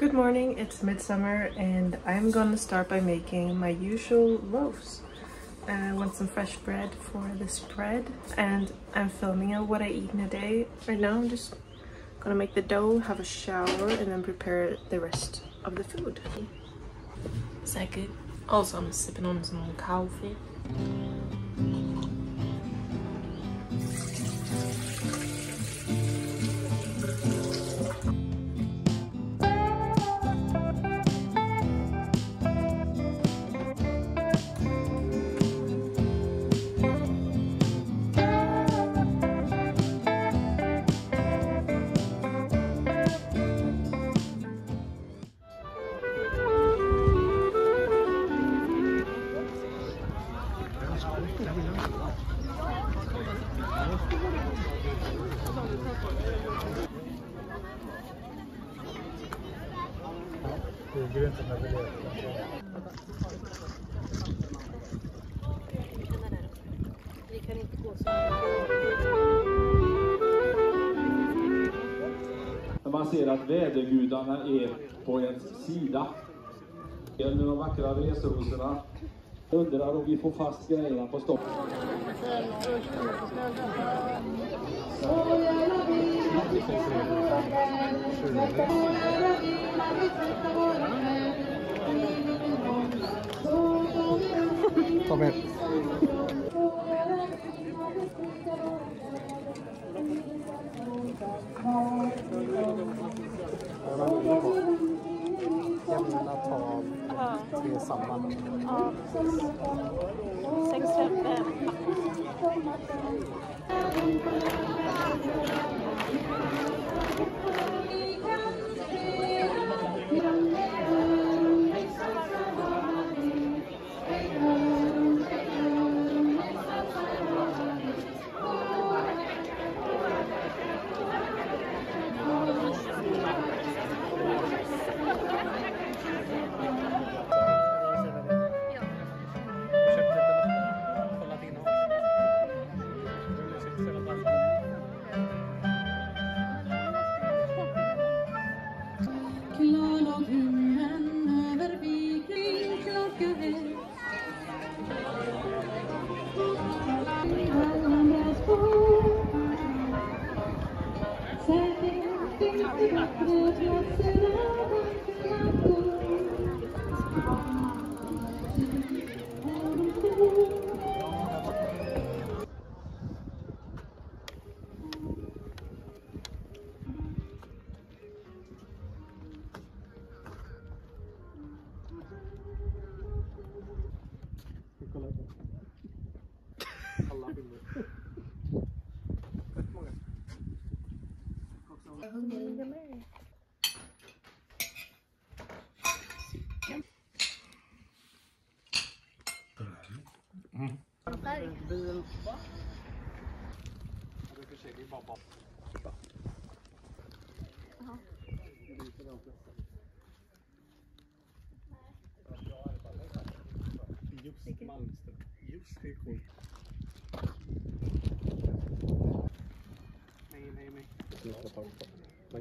Good morning, it's midsummer and I'm gonna start by making my usual loaves. I want some fresh bread for the spread and I'm filming out what I eat in a day. Right now I'm just gonna make the dough, have a shower and then prepare the rest of the food. Säkert. Also I'm sipping on some coffee. Duger inte med biljett. När man ser att vädergudarna är på ens sida. Med de vackra resrosorna. Undrar om vi får fast grejerna på stopp. Kom med. Tre är samma. Ja. Sex fem,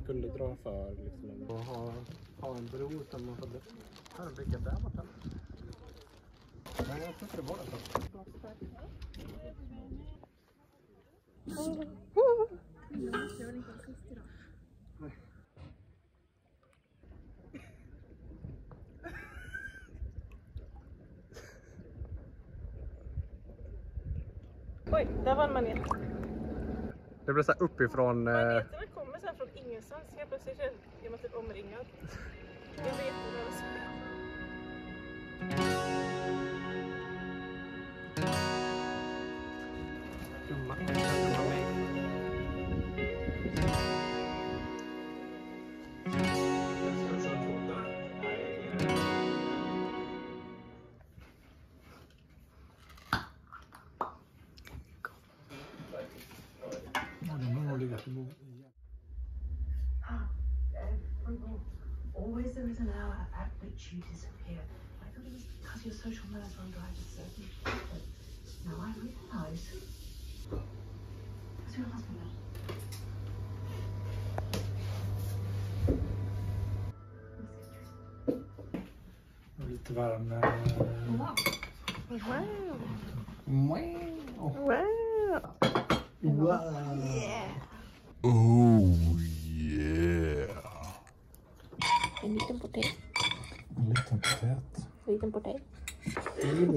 kunde dra för liksom, och ha, ha en bro utan man hade... Här är en bricka där borta. Nej, jag tror inte det var det. Oj, där var en manet. Det blev så här uppifrån... Eh, ingenstans. Helt plötsligt är man typ omringad. Jag vet inte always there is an hour at which you disappear. I thought it was because your social nerves run dry at a certain point, but now I realise. Who's your husband now? Lite varm. eh, Wow. Wow. Wow. Wow. En potet. En